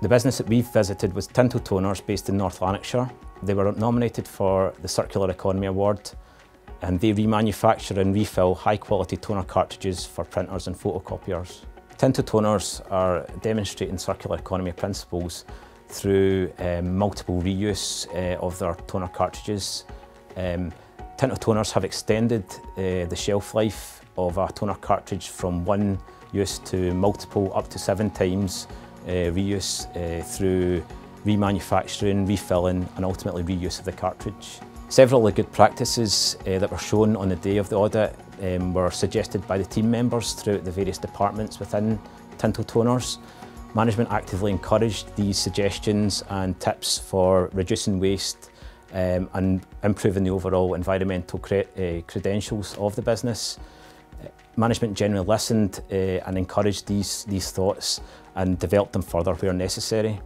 The business that we've visited was Tinto Toners based in North Lanarkshire. They were nominated for the Circular Economy Award and they remanufacture and refill high quality toner cartridges for printers and photocopiers. Tinto toners are demonstrating circular economy principles through um, multiple reuse uh, of their toner cartridges. Um, Tinto toners have extended uh, the shelf life of a toner cartridge from one use to multiple up to seven times reuse uh, through remanufacturing, refilling and ultimately reuse of the cartridge. Several of the good practices uh, that were shown on the day of the audit um, were suggested by the team members throughout the various departments within Tinto Toners. Management actively encouraged these suggestions and tips for reducing waste um, and improving the overall environmental cre uh, credentials of the business. Management generally listened uh, and encouraged these, these thoughts and develop them further where necessary.